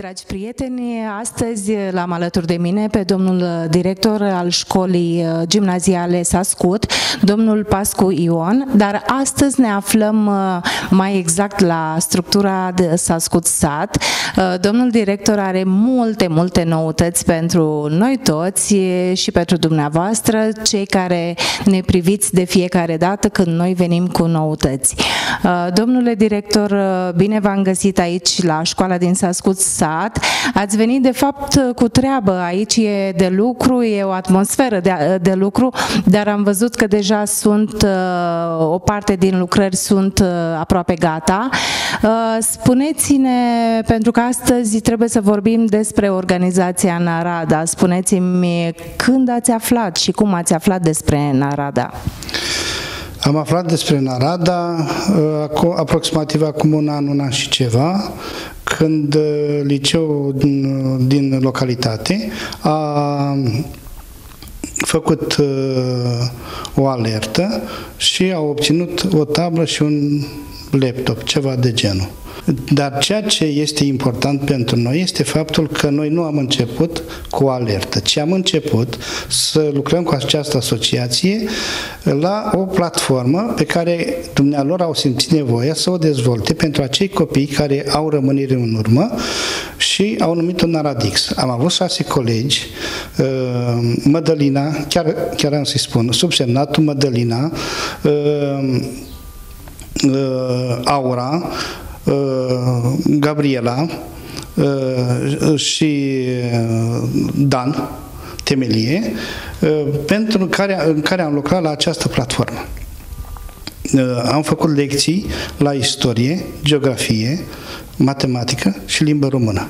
găsit, dragi prieteni! Astăzi l-am alături de mine pe domnul director al școlii uh, gimnaziale Sascut, domnul Pascu Ion, dar astăzi ne aflăm uh, mai exact la structura de Sascut Sat. Uh, domnul director are multe, multe noutăți pentru noi toți și pentru dumneavoastră, cei care ne priviți de fiecare dată când noi venim cu noutăți. Domnule director, bine v-am găsit aici la școala din Sascut Sat. Ați venit de fapt cu treabă, aici e de lucru, e o atmosferă de, de lucru, dar am văzut că deja sunt, uh, o parte din lucrări sunt uh, aproape gata. Uh, spuneți-ne, pentru că astăzi trebuie să vorbim despre organizația Narada, spuneți-mi când ați aflat și cum ați aflat despre Narada? Am aflat despre Narada aproximativ acum un an, un an și ceva, când uh, liceul din, din localitate a făcut uh, o alertă și a obținut o tablă și un laptop, ceva de genul. Dar ceea ce este important pentru noi este faptul că noi nu am început cu o alertă, ci am început să lucrăm cu această asociație la o platformă pe care dumnealor au simțit nevoia să o dezvolte pentru acei copii care au rămânire în urmă și au numit-o Naradix. Am avut șase colegi, uh, Mădălina, chiar, chiar am să-i spun, subsemnatul Mădălina, uh, uh, Aura, Uh, Gabriela uh, și uh, Dan Temelie, pentru care, în care am lucrat la această platformă. Am făcut lecții la istorie, geografie, matematică și limbă română.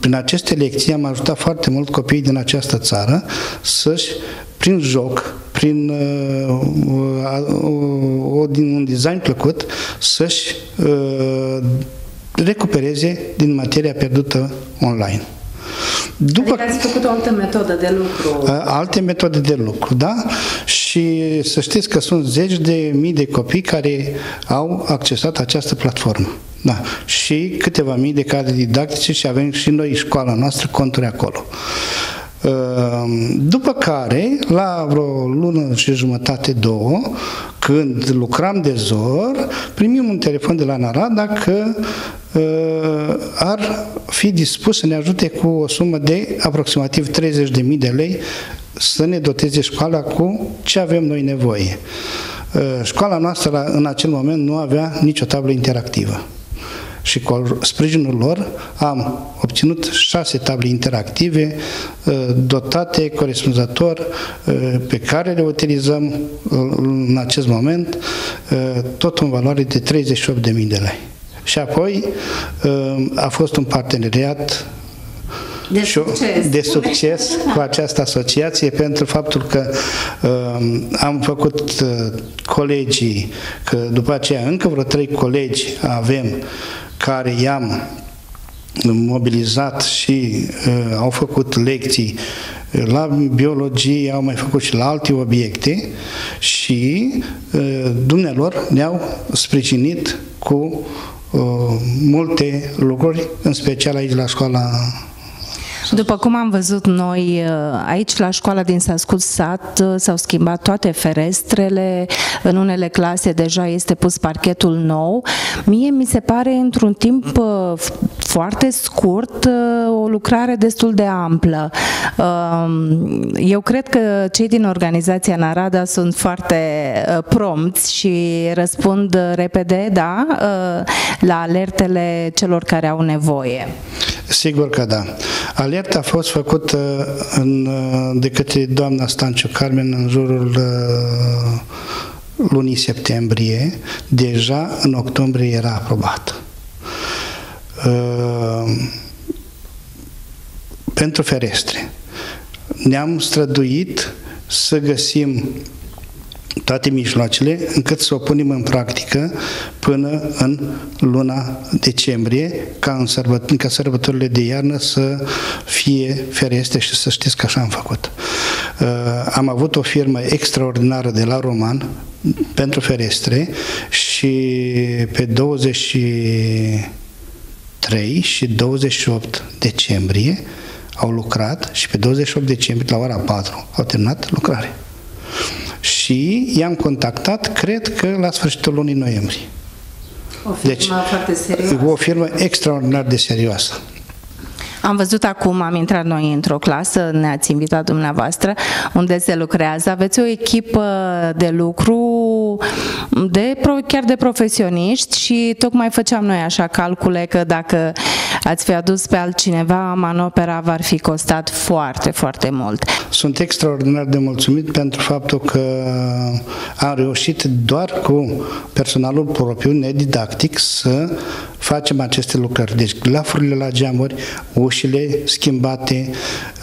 Prin aceste lecții am ajutat foarte mult copiii din această țară să-și, prin joc, prin uh, uh, din un design plăcut, să-și uh, recupereze din materia pierdută online. După, adică ați făcut o altă metodă de lucru. Alte metode de lucru, da? Și să știți că sunt zeci de mii de copii care au accesat această platformă. Da. Și câteva mii de cadre didactice și avem și noi școala noastră conturi acolo. Ehm, după care, la vreo lună și jumătate, două, când lucram de zor, primim un telefon de la Narada că uh, ar fi dispus să ne ajute cu o sumă de aproximativ 30.000 de lei să ne doteze școala cu ce avem noi nevoie. Uh, școala noastră în acel moment nu avea nicio tablă interactivă și cu sprijinul lor am obținut șase table interactive uh, dotate corespunzător uh, pe care le utilizăm uh, în acest moment tot în valoare de 38.000 de lei. Și apoi a fost un parteneriat de succes, de succes cu această asociație pentru faptul că uh, am făcut uh, colegii, că după aceea încă vreo trei colegi avem care i-am mobilizat și uh, au făcut lecții uh, la biologie, au mai făcut și la alte obiecte și uh, dumnealor ne-au sprijinit cu uh, multe lucruri, în special aici la școala după cum am văzut noi uh, aici la școala din Sascut Sat uh, s-au schimbat toate ferestrele, în unele clase deja este pus parchetul nou. Mie mi se pare într-un timp uh, foarte scurt o lucrare destul de amplă. Um, eu cred că cei din organizația Narada sunt foarte prompți și răspund repede, da, la alertele celor care au nevoie. Sigur că da. Alerta a fost făcută în, de către doamna Stanciu Carmen în jurul uh, lunii septembrie. Deja în octombrie era aprobată. Uh, pentru ferestre. Ne-am străduit să găsim toate mijloacele încât să o punem în practică până în luna decembrie, ca, în sărbăt- ca sărbătorile de iarnă să fie ferestre și să știți că așa am făcut. Uh, am avut o firmă extraordinară de la Roman pentru ferestre și pe 20 3 și 28 decembrie au lucrat și pe 28 decembrie la ora 4 au terminat lucrarea. Și i-am contactat, cred că la sfârșitul lunii noiembrie. O firmă deci, foarte serioasă. O firmă extraordinar de serioasă. Am văzut acum, am intrat noi într-o clasă, ne-ați invitat dumneavoastră, unde se lucrează. Aveți o echipă de lucru de, chiar de profesioniști și tocmai făceam noi așa calcule că dacă ați fi adus pe altcineva, manopera v-ar fi costat foarte, foarte mult. Sunt extraordinar de mulțumit pentru faptul că am reușit doar cu personalul propriu, nedidactic, să facem aceste lucrări. Deci glafurile la geamuri, ușile schimbate,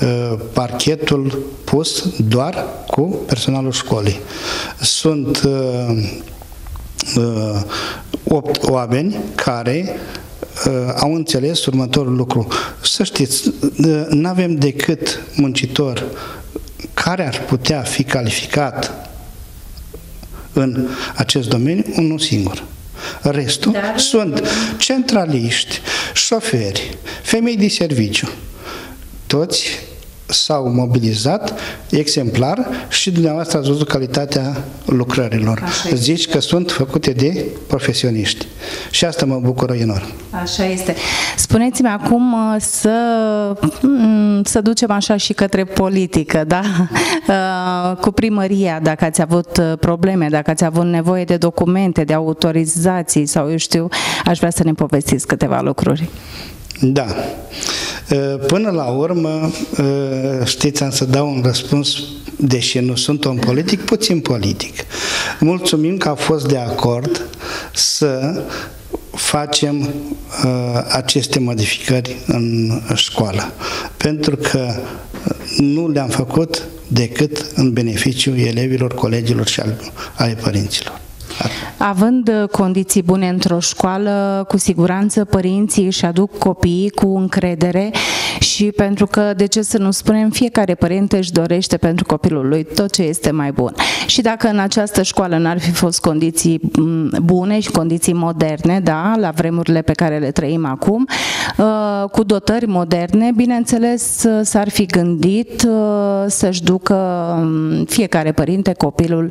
uh, parchetul pus doar cu personalul școlii. Sunt uh, uh, opt oameni care au înțeles următorul lucru. Să știți, nu avem decât muncitor care ar putea fi calificat în acest domeniu, unul singur. Restul Dar... sunt centraliști, șoferi, femei de serviciu. Toți s-au mobilizat exemplar și dumneavoastră ați văzut calitatea lucrărilor. Așa Zici este. că sunt făcute de profesioniști. Și asta mă bucură enorm. Așa este. Spuneți-mi acum uh, să, mm, să ducem așa și către politică, da? Uh, cu primăria, dacă ați avut uh, probleme, dacă ați avut nevoie de documente, de autorizații sau eu știu, aș vrea să ne povestiți câteva lucruri. Da. Până la urmă, știți, am să dau un răspuns, deși nu sunt om politic, puțin politic. Mulțumim că a fost de acord să facem uh, aceste modificări în școală. Pentru că nu le-am făcut decât în beneficiu elevilor, colegilor și al, ale părinților. Având uh, condiții bune într-o școală, cu siguranță părinții își aduc copiii cu încredere și pentru că, de ce să nu spunem, fiecare părinte își dorește pentru copilul lui tot ce este mai bun. Și dacă în această școală n-ar fi fost condiții mm, bune și condiții moderne, da, la vremurile pe care le trăim acum, uh, cu dotări moderne, bineînțeles, uh, s-ar fi gândit să-și ducă mm, fiecare părinte copilul,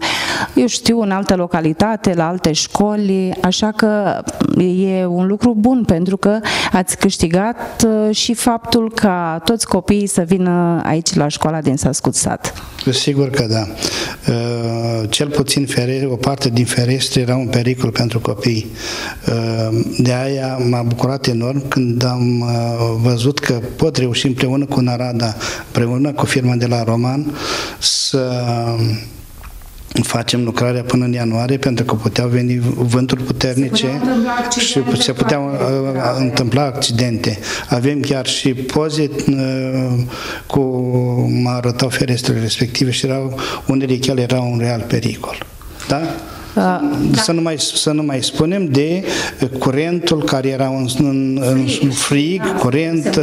eu știu, în altă localitate, la alte școli, așa că e un lucru bun pentru că ați câștigat uh, și faptul ca toți copiii să vină aici la școala din Sascut Sat. Sigur că da. Uh, cel puțin o parte din ferestre era un pericol pentru copii. Uh, de aia m-a bucurat enorm când am văzut că pot reuși împreună cu Narada, împreună cu firma de la Roman, să facem lucrarea până în ianuarie pentru că puteau veni vânturi puternice se și se puteau uh, întâmpla accidente. Avem chiar și poze uh, cu mă arătau ferestrele respective și erau, unele chiar erau un real pericol. Da? Uh, da. Să, nu mai, să nu mai spunem de curentul care era în, în, în frig, curent,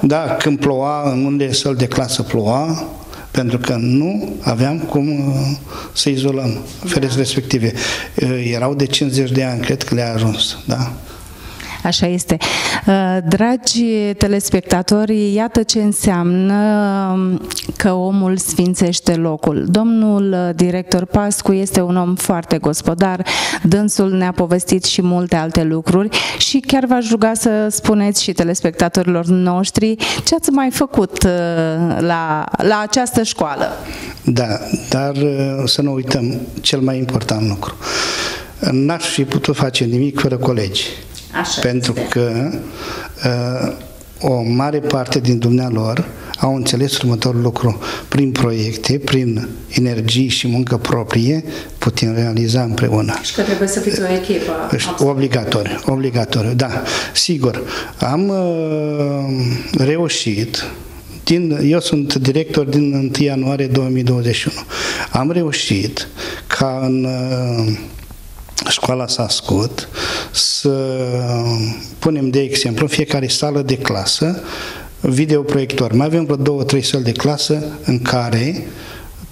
da, când ploua, în unde săl de clasă ploua, pentru că nu aveam cum uh, să izolăm fereți respective. Uh, erau de 50 de ani, cred că le-a ajuns, da? Așa este. Uh, dragi telespectatori, iată ce înseamnă um, că omul sfințește locul. Domnul director Pascu este un om foarte gospodar, dânsul ne-a povestit și multe alte lucruri și chiar v-aș ruga să spuneți și telespectatorilor noștri ce ați mai făcut uh, la, la această școală. Da, dar uh, să nu uităm cel mai important lucru. N-aș fi putut face nimic fără colegi. Așa pentru este. că uh, o mare parte din dumnealor au înțeles următorul lucru. Prin proiecte, prin energii și muncă proprie, putem realiza împreună. Și că trebuie să fiți o echipă. Obligatoriu, obligatoriu, da. Sigur, am uh, reușit din, eu sunt director din 1 ianuarie 2021. Am reușit ca în uh, școala Sascut să punem de exemplu în fiecare sală de clasă videoproiector. Mai avem vreo două, trei săli de clasă în care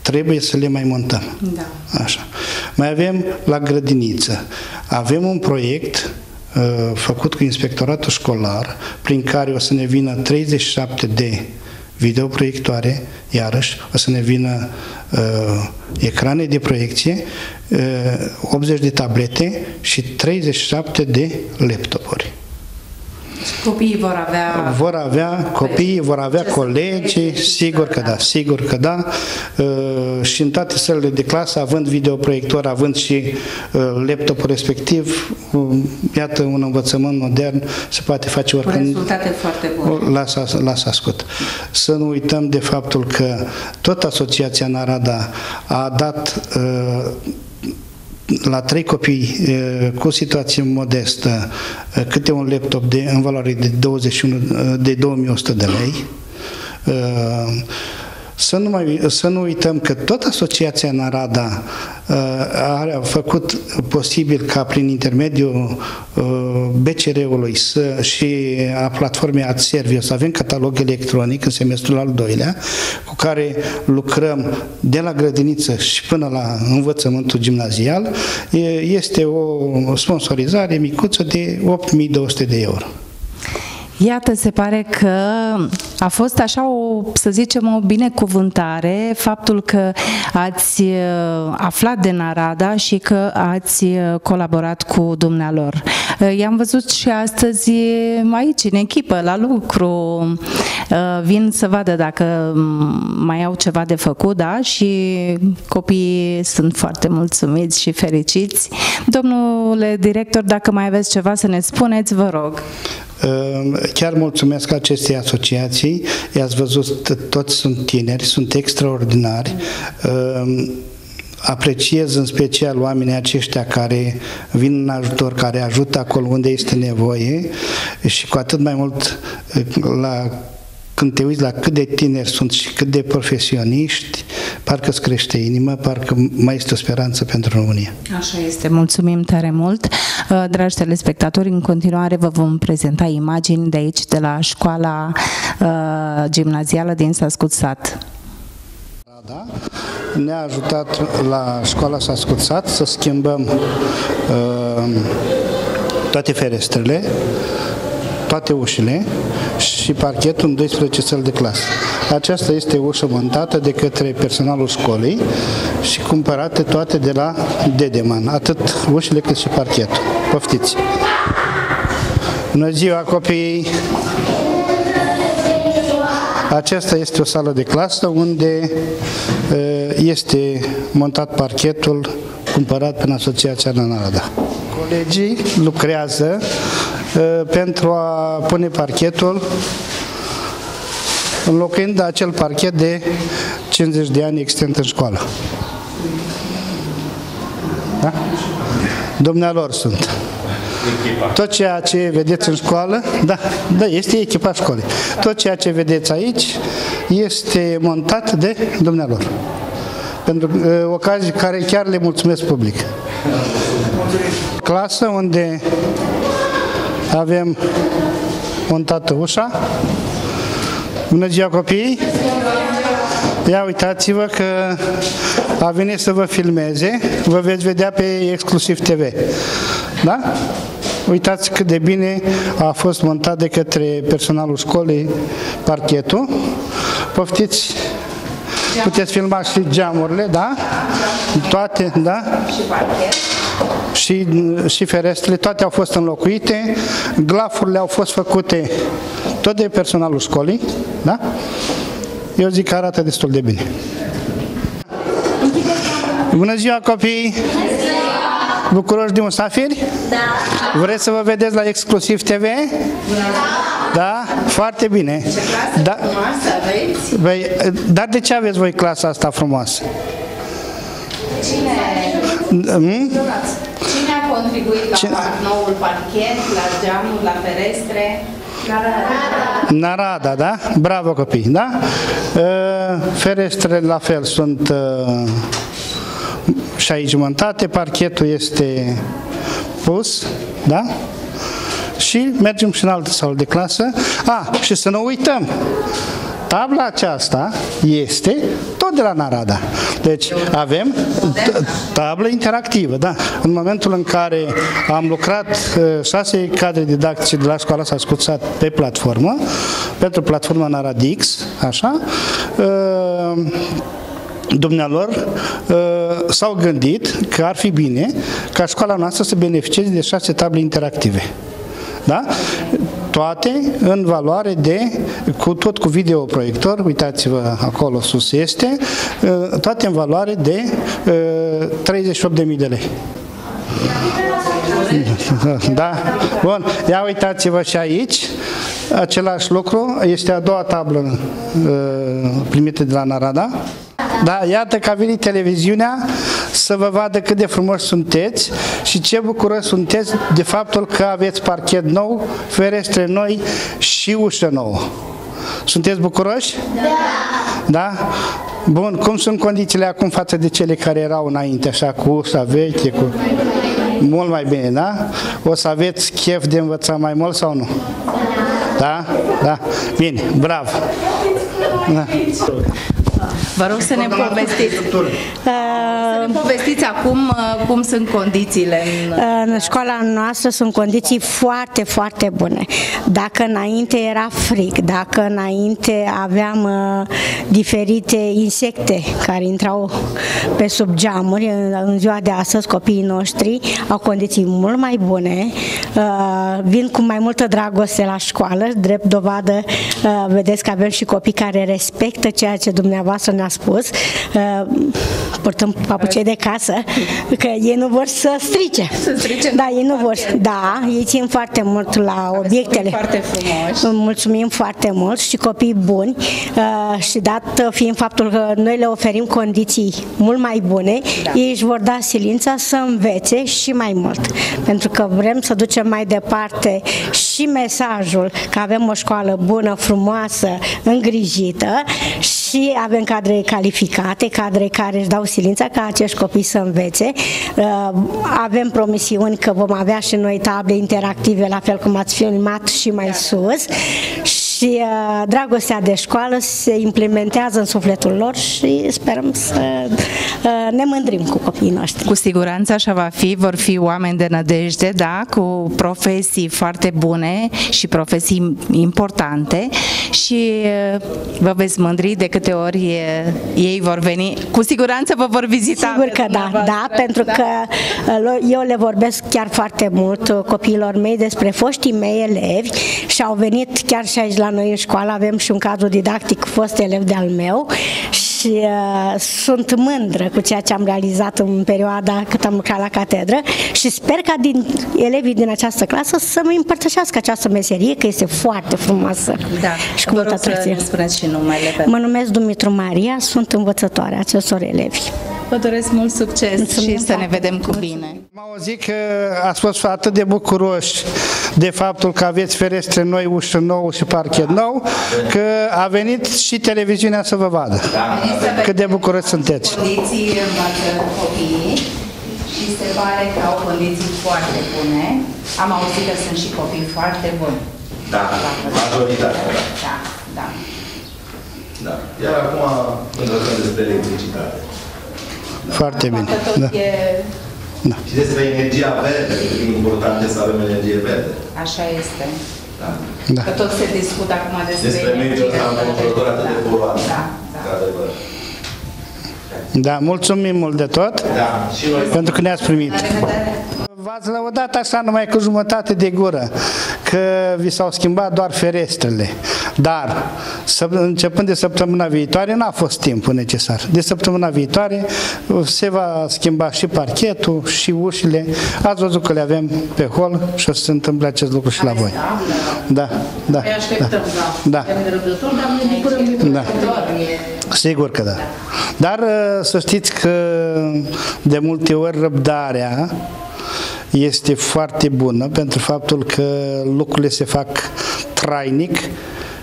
trebuie să le mai montăm. Da. Așa. Mai avem la grădiniță. Avem un proiect făcut cu inspectoratul școlar, prin care o să ne vină 37 de videoproiectoare, iarăși o să ne vină uh, ecrane de proiecție, uh, 80 de tablete și 37 de laptopuri. Copiii vor avea... Vor avea, copiii vor avea colegi, sigur că da, sigur că da. Uh, și în toate sălile de clasă, având videoproiector, având și uh, laptopul respectiv, uh, iată un învățământ modern se poate face oricând. rezultate foarte bune. Lasă, lasă ascult. Să nu uităm de faptul că tot Asociația Narada a dat la trei copii cu situație modestă câte un laptop de, în valoare de, 21, de 2100 de lei. Să nu, mai, să nu uităm că tot Asociația Narada uh, a făcut posibil ca prin intermediul uh, BCR-ului și a platformei AdServio să avem catalog electronic în semestrul al doilea, cu care lucrăm de la grădiniță și până la învățământul gimnazial. Este o sponsorizare micuță de 8200 de euro. Iată, se pare că a fost așa o, să zicem, o binecuvântare faptul că ați uh, aflat de Narada și că ați uh, colaborat cu dumnealor. Uh, i-am văzut și astăzi aici, în echipă, la lucru. Vin să vadă dacă mm, mai au ceva de făcut, da? Și copiii sunt foarte mulțumiți și fericiți. Domnule director, dacă mai aveți ceva să ne spuneți, vă rog. Ehm, chiar mulțumesc acestei asociații. I-ați văzut, toți sunt tineri, sunt extraordinari. Ehm, apreciez în special oamenii aceștia care vin în ajutor, care ajută acolo unde este nevoie și cu atât mai mult la când te uiți la cât de tineri sunt și cât de profesioniști, parcă îți crește inima, parcă mai este o speranță pentru România. Așa este, mulțumim tare mult. Uh, dragi telespectatori, în continuare vă vom prezenta imagini de aici, de la școala uh, gimnazială din Sascut Sat. Da, ne-a ajutat la școala Sascut Sat să schimbăm uh, toate ferestrele, toate ușile și parchetul în 12 săli de clasă. Aceasta este ușă montată de către personalul școlii și cumpărate toate de la Dedeman, atât ușile cât și parchetul. Poftiți! Bună ziua, copii! Aceasta este o sală de clasă unde este montat parchetul cumpărat prin Asociația Nanarada. Colegii lucrează pentru a pune parchetul înlocuind acel parchet de 50 de ani existent în școală. Da? Dumnealor sunt. Tot ceea ce vedeți în școală, da, da, este echipa școlii. Tot ceea ce vedeți aici este montat de dumnealor. Pentru uh, ocazii care chiar le mulțumesc public. Clasă unde avem montată ușa. Bună ziua copii! Ia uitați-vă că a venit să vă filmeze, vă veți vedea pe Exclusiv TV. Da? Uitați cât de bine a fost montat de către personalul școlii parchetul. Poftiți, puteți filma și geamurile, da? Toate, da? Și parchet și, și ferestrele, toate au fost înlocuite, glafurile au fost făcute tot de personalul școlii, da? Eu zic că arată destul de bine. Bună ziua, copii! Bucuroși de musafiri? Da. Vreți să vă vedeți la Exclusiv TV? Da. Da? Foarte bine. Ce clasă da. frumoasă aveți? Băi, dar de ce aveți voi clasa asta frumoasă? Cine? Hmm? Cine a contribuit la Cine? noul parchet, la geamuri, la ferestre? Narada. Narada, da? Bravo copii, da? Uh, ferestrele la fel sunt uh, și aici montate, parchetul este pus, da? Și mergem și în altă sală de clasă. A, și să nu uităm, tabla aceasta este tot tot de la Narada. Deci avem tablă interactivă, da. În momentul în care am lucrat uh, șase cadre didactice de la școala s-a scuțat pe platformă, pentru platforma Naradix, așa, uh, dumnealor uh, s-au gândit că ar fi bine ca școala noastră să beneficieze de șase table interactive. Da? Toate în valoare de, cu tot cu videoproiector, uitați-vă acolo sus este, uh, toate în valoare de 38.000 de lei. Da? Bun, ia uitați-vă și aici, același lucru, este a doua tablă uh, primită de la Narada. Da, iată că a venit televiziunea să vă vadă cât de frumos sunteți și ce bucuros sunteți de faptul că aveți parchet nou, ferestre noi și ușă nouă. Sunteți bucuroși? Da. Da? Bun, cum sunt condițiile acum față de cele care erau înainte, așa, cu ușa veche, cu... Mult mai bine, da? O să aveți chef de învăța mai mult sau nu? Da? Da? Bine, bravo! Da. Vă rog să ne povestiți. Să ne povestiți acum uh, cum sunt condițiile în... În școala noastră sunt condiții foarte, foarte bune. Dacă înainte era frig, dacă înainte aveam uh, diferite insecte care intrau pe sub geamuri, în, în ziua de astăzi copiii noștri au condiții mult mai bune, uh, vin cu mai multă dragoste la școală, drept dovadă, uh, vedeți că avem și copii care respectă ceea ce dumneavoastră ne-a spus, uh, purtăm papucei de casă, că ei nu vor să strice. Să strice Da, ei nu vor. parchet. Da, ei țin foarte mult la obiectele. foarte frumoși. Mulțumim foarte mult și copii buni uh, și dat fiind faptul că noi le oferim condiții mult mai bune, Da. ei își vor da silința să învețe și mai mult. Pentru că vrem să ducem mai departe și mesajul că avem o școală bună, frumoasă, îngrijită și avem cadre calificate, cadre care își dau silința ca acești copii să învețe. Uh, Avem promisiuni că vom avea și noi table interactive, la fel cum ați filmat și mai sus. Și uh, dragostea de școală se implementează în sufletul lor și sperăm să uh, ne mândrim cu copiii noștri. Cu siguranță așa va fi, vor fi oameni de nădejde, da, cu profesii foarte bune și profesii importante și uh, vă veți mândri de câte ori uh, ei vor veni. Cu siguranță vă vor vizita. Sigur pe că da, dumneavoastră, da, pentru că uh, lo- eu le vorbesc chiar foarte mult uh, copiilor mei despre foștii mei elevi și au venit chiar și aici la noi în școală, avem și un cadru didactic fost elev de-al meu și uh, sunt mândră cu ceea ce am realizat în perioada cât am lucrat la catedră și sper ca din elevii din această clasă să mă împărtășească această meserie, că este foarte frumoasă Da, și cu vă multă rog să atracție. ne spuneți și numele. Pentru... Mă numesc Dumitru Maria, sunt învățătoare acestor elevi. Vă doresc mult succes Mulțumim și să ne foarte vedem cu mult. bine. Am auzit că ați fost atât de bucuroși de faptul că aveți ferestre noi, ușă nouă și parchet nou, că a venit și televiziunea să vă vadă. Cât de bucuroși sunteți. Condiții învață copiii și se pare că au condiții foarte bune. Am auzit că sunt și copii foarte buni. Da, majoritatea, da. Da, da. da. Iar acum învățăm despre electricitate. Foarte bine. Că tot Da. e, Și despre energia verde, că e important să avem energie verde. așa este. Da. Da. Că tot se discută acum despre Despre mediul ăsta înconjurător atât de poluat. Da, da. Într-adevăr. Da, mulțumim mult de tot Da, și noi pentru că ne-ați primit. La revedere! V-ați lăudat așa numai cu jumătate de gură, că vi s-au schimbat doar ferestrele. Dar, să- începând de săptămâna viitoare, n-a fost timpul necesar. De săptămâna viitoare se va schimba și parchetul, și ușile. Ați văzut că le avem pe hol și o să se întâmple acest lucru și la voi. Da, da, Ne așteptăm, da. Da. Suntem nerăbdători, dar ne bucurăm Da. Sigur că da. Dar uh, să știți că de multe ori răbdarea este foarte bună pentru faptul că lucrurile se fac trainic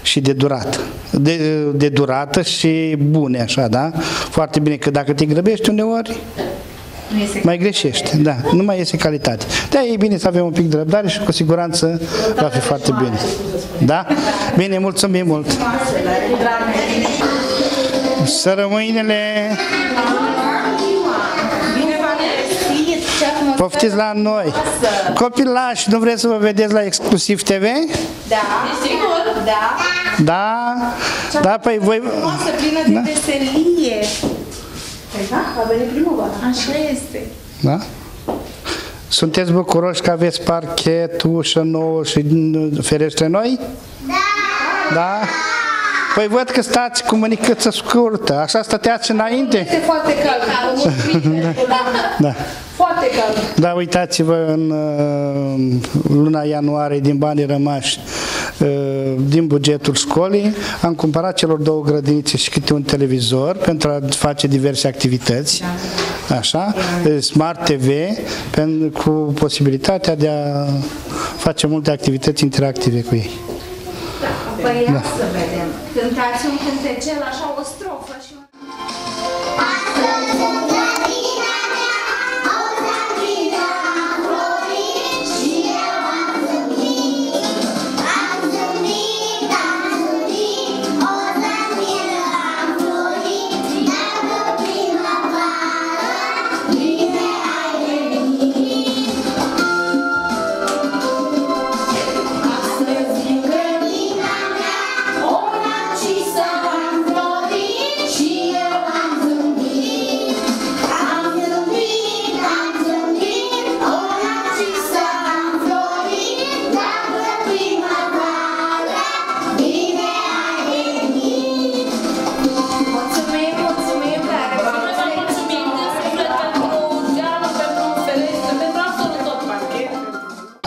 și de durată. De, de durată și bune, așa, da? Foarte bine că dacă te grăbești uneori, Nu este mai greșești, da, nu mai iese calitate. de e bine să avem un pic de răbdare și cu siguranță va fi foarte bine. Da? Bine, mulțumim mult! Să rămâinele Poftiți la noi. Copilași, nu vreți să vă vedeți la Exclusiv TV? Da, sigur, da. Da? Da, păi voi... Frumoasă, plină de Da. veselie. Păi da, a venit primăvara. Așa este. Da? Sunteți bucuroși că aveți parchet, ușă nouă și mm, ferestre noi? Da! Da? Păi văd că stați cu mânicăță scurtă, așa stăteați înainte? Este foarte cald. vă mulțumim. Da. Foarte cald. Da, uitați-vă în uh, luna ianuarie din banii rămași uh, din bugetul școlii, am cumpărat celor două grădinițe și câte un televizor pentru a face diverse activități, așa, uh, Smart TV, pen- cu posibilitatea de a face multe activități interactive cu ei. Păi ia să vedem. Cântați un cântecel, așa o strofă și un...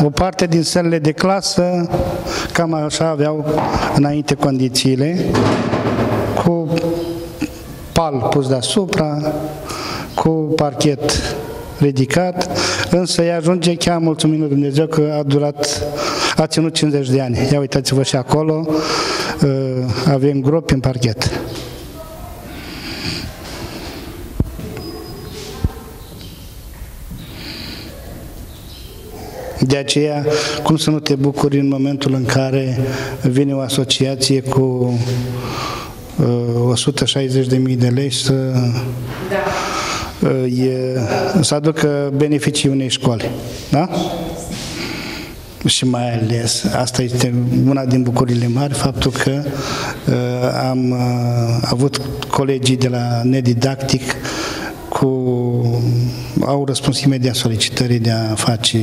O parte din sălile de clasă, cam așa aveau înainte condițiile, cu pal pus deasupra, cu parchet ridicat, însă ea ajunge chiar mulțumim lui Dumnezeu că a durat, a ținut 50 de ani. Ia uitați-vă și acolo, uh, avem gropi în parchet. De aceea, cum să nu te bucuri în momentul în care vine o asociație cu uh, 160.000 de lei să, uh, e, să aducă beneficii unei școli. Da? Și mai ales, asta este una din bucurile mari, faptul că uh, am uh, avut colegii de la Nedidactic cu, au răspuns imediat solicitării de a face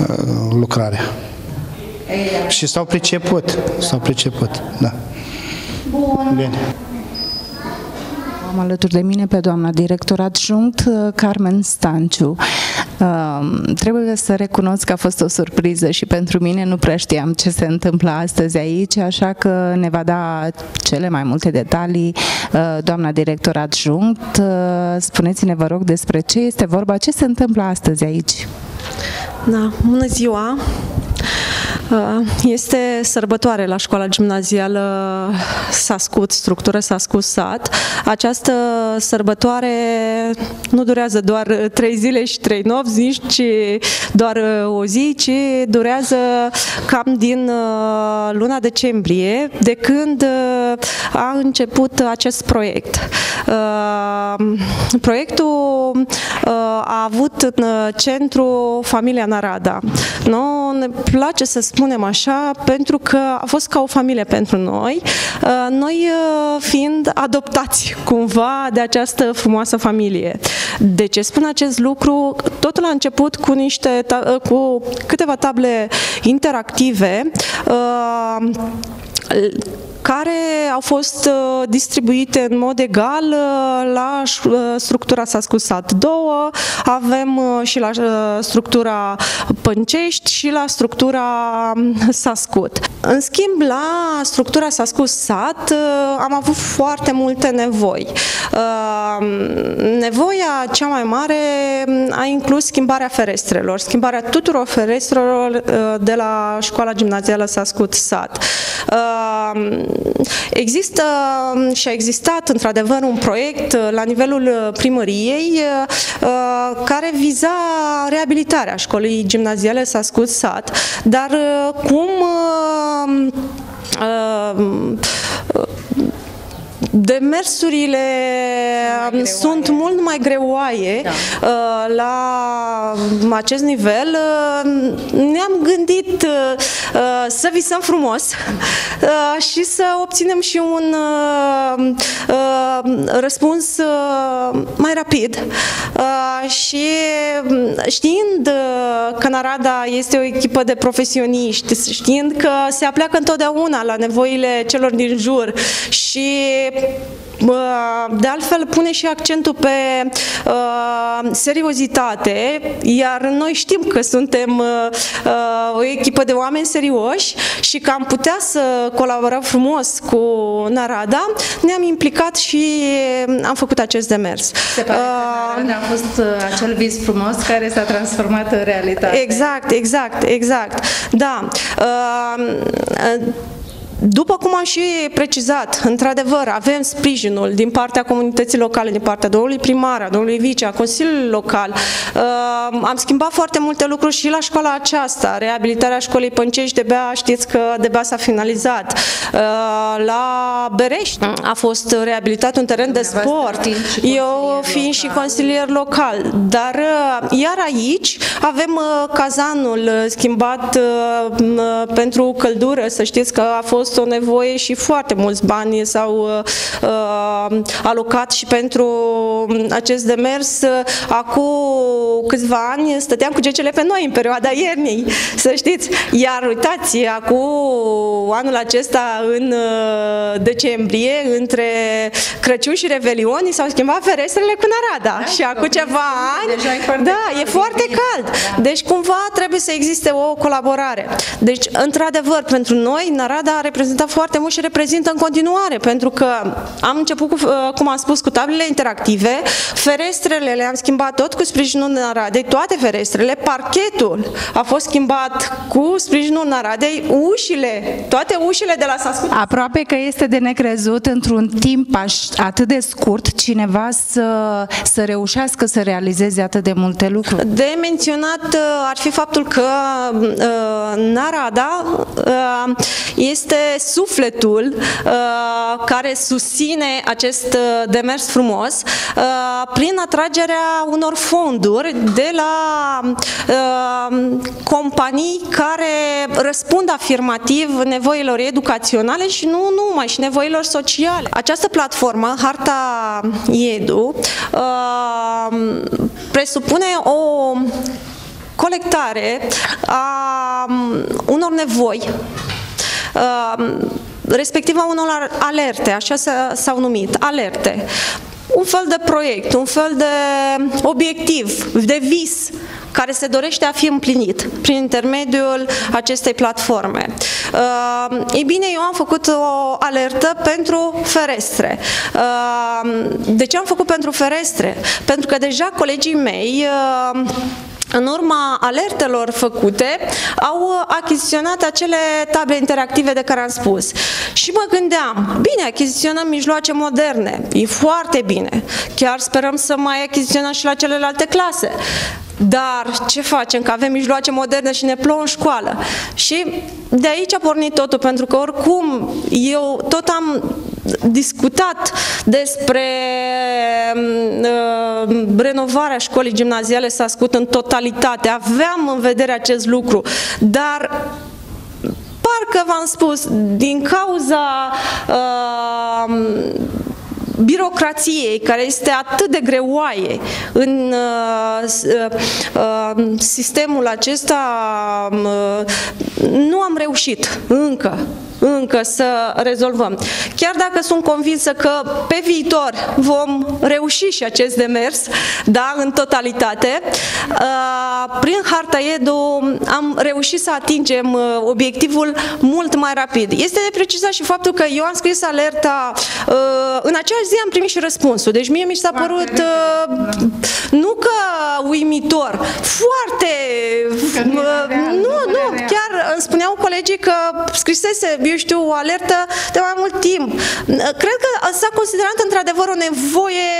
uh, lucrarea. Și s-au priceput, s-au priceput, da. Bun. Bine. Am alături de mine pe doamna director adjunct uh, Carmen Stanciu. Uh, trebuie să recunosc că a fost o surpriză și pentru mine nu prea știam ce se întâmplă astăzi aici, așa că ne va da cele mai multe detalii uh, doamna director adjunct. Uh, spuneți-ne, vă rog, despre ce este vorba, ce se întâmplă astăzi aici. Da, bună ziua! Uh, Este sărbătoare la școala gimnazială Sascut, structură Sascut Sat. Această sărbătoare nu durează doar trei zile și trei nopți, nici doar o zi, ci durează cam din uh, luna decembrie, de când uh, a început acest proiect. Uh, Proiectul uh, a avut în uh, centru familia Narada. Nu ne place să spunem așa pentru că a fost ca o familie pentru noi, uh, noi uh, fiind adoptați cumva de această frumoasă familie. De ce spun acest lucru? Totul a început cu niște ta- cu câteva table interactive uh, care au fost uh, distribuite în mod egal uh, la ș- uh, structura s-a scusat două, avem uh, și la uh, structura Pâncești și la structura um, Sascut. În schimb, la structura s-a scus sat, uh, am avut foarte multe nevoi. Uh, Nevoia cea mai mare um, a inclus schimbarea ferestrelor, schimbarea tuturor ferestrelor uh, de la școala gimnazială Sascut Sat. Uh, Există um, și a existat într-adevăr un proiect uh, la nivelul uh, primăriei uh, uh, care viza reabilitarea școlii gimnaziale Sascut Sat, dar uh, cum uh, uh, demersurile greoaie. sunt mult mai greoaie Da. uh, la acest nivel. Uh, Ne-am gândit uh, uh, să visăm frumos uh, și să obținem și un uh, uh, răspuns uh, mai rapid. Uh, Și mm, știind uh, că Narada este o echipă de profesioniști, știind că se apleacă întotdeauna la nevoile celor din jur și Bă, De altfel, pune și accentul pe uh, seriozitate, iar noi știm că suntem uh, uh, o echipă de oameni serioși și că am putea să colaborăm frumos cu Narada, ne-am implicat și am făcut acest demers. Se pare că Uh, Narada a fost uh, acel vis frumos care s-a transformat în realitate. Exact, exact, exact. Da. Uh, După cum am și precizat, într-adevăr, avem sprijinul din partea comunității locale, din partea domnului primar, a domnului vice, a Consiliului Local. Uh, Am schimbat foarte multe lucruri și la școala aceasta. Reabilitarea școlii Pâncești, de-abia știți că de s-a finalizat. Uh, La Berești a fost reabilitat un teren de Dumneavoastră sport. fiind și Eu consilier fiind și local. consilier local. Dar uh, iar aici avem uh, cazanul uh, schimbat uh, m, uh, pentru căldură. Să știți că a fost o nevoie și foarte mulți bani s-au uh, uh, alocat și pentru um, acest demers. Uh, Acum câțiva ani stăteam cu gecele pe noi în perioada iernii, să știți. Iar uitați, acum anul acesta în uh, decembrie, între Crăciun și Revelion, i s-au schimbat ferestrele cu Narada. Da, și acum că ceva ani, deja e foarte da, cald, e foarte e cald. bine, da. Deci cumva trebuie să existe o colaborare. Deci, într-adevăr, pentru noi, Narada a reprezentat foarte mult și reprezintă în continuare, pentru că am început, cu, uh, cum am spus, cu tablele interactive, ferestrele le-am schimbat tot cu sprijinul Naradei, toate ferestrele, parchetul a fost schimbat cu sprijinul Naradei, ușile, toate ușile de la Sascut Aproape că este de necrezut într-un timp aș, atât de scurt cineva să, să reușească să realizeze atât de multe lucruri. De menționat uh, ar fi faptul că uh, Narada uh, este sufletul uh, care susține acest uh, demers frumos uh, prin atragerea unor fonduri de la uh, companii care răspund afirmativ nevoilor educaționale și nu numai, și nevoilor sociale. Această platformă, Harta Edu, uh, presupune o colectare a um, unor nevoi um, respectiv a unor alerte, așa s- s-au numit, alerte. Un fel de proiect, un fel de obiectiv, de vis care se dorește a fi împlinit prin intermediul acestei platforme. Uh, Ei bine, eu am făcut o alertă pentru ferestre. Uh, De ce am făcut pentru ferestre? Pentru că deja colegii mei uh, în urma alertelor făcute, au achiziționat acele table interactive de care am spus. Și mă gândeam, bine, achiziționăm mijloace moderne, e foarte bine. Chiar sperăm să mai achiziționăm și la celelalte clase. Dar ce facem? Că avem mijloace moderne și ne plouă în școală. Și de aici a pornit totul, pentru că oricum eu tot am discutat despre uh, renovarea școlii gimnaziale Sascut în totalitate. Aveam în vedere acest lucru, dar parcă v-am spus, din cauza uh, birocrației care este atât de greoaie în uh, s- uh, uh, sistemul acesta, uh, nu am reușit încă încă să rezolvăm. Chiar dacă sunt convinsă că pe viitor vom reuși și acest demers, da, în totalitate, uh, prin harta EDU am reușit să atingem uh, obiectivul mult mai rapid. Este de precizat și faptul că eu am scris alerta, uh, în aceeași zi am primit și răspunsul. Deci mie mi s-a părut uh, nu că uimitor, foarte... Că nu era real, nu, nu nu, părea real. chiar îmi spuneau colegii că scrisese, eu știu, o alertă de mai mult timp. Cred că s-a considerat într-adevăr o nevoie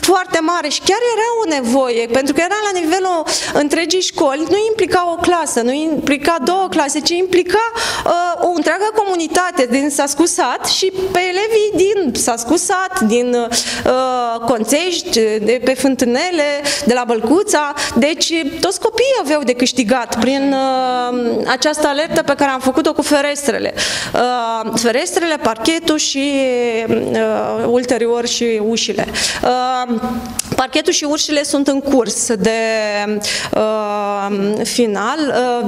foarte mare și chiar era o nevoie, pentru că era la nivelul întregii școli, nu implica o clasă, nu implica două clase, ci implica uh, o întreagă comunitate din Sascusat și pe elevii din Sascusat, din uh, Conțești, de pe Fântânele, de la Bălcuța. Deci toți copiii aveau de câștigat prin uh, această alertă pe care am făcut-o cu ferestrele. Uh, ferestrele, parchetul și uh, ulterior și ușile. Uh, parchetul și ușile sunt în curs de uh, final, uh,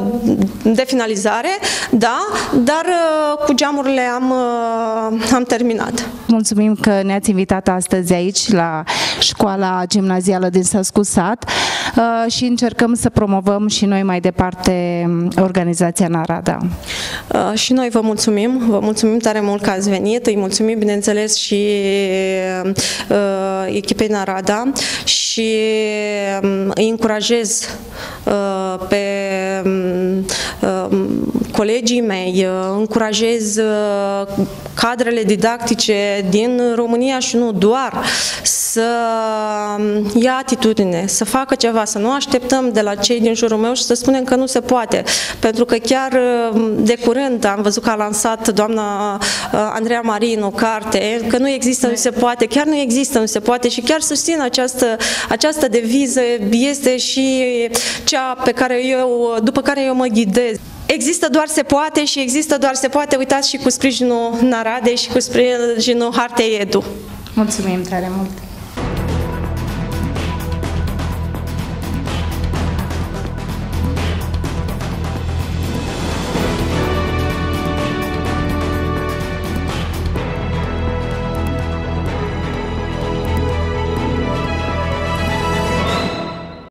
de finalizare, da, dar uh, cu geamurile am, uh, am terminat. Mulțumim că ne-ați invitat astăzi aici la școala gimnazială din Săscu Sat uh, și încercăm să promovăm și noi mai departe um, organizația Narada. Uh, Și noi vă mulțumim, vă mulțumim tare mult că ați venit, îi mulțumim bineînțeles și uh, echipei Narada și um, îi încurajez uh, pe um, uh, colegii mei, uh, încurajez uh, cadrele didactice din România și nu doar să um, ia atitudine, să facă ceva, să nu așteptăm de la cei din jurul meu și să spunem că nu se poate. Pentru că chiar uh, de curând am văzut că a lansat doamna uh, Andreea Marin o carte, că nu există, nu se poate, chiar nu există, nu se poate și chiar susțin această, această deviză, este și cea pe care eu, după care eu mă ghidez. Există doar se poate și există doar se poate, uitați și cu sprijinul Naradei și cu sprijinul Hartei Edu. Mulțumim tare mult!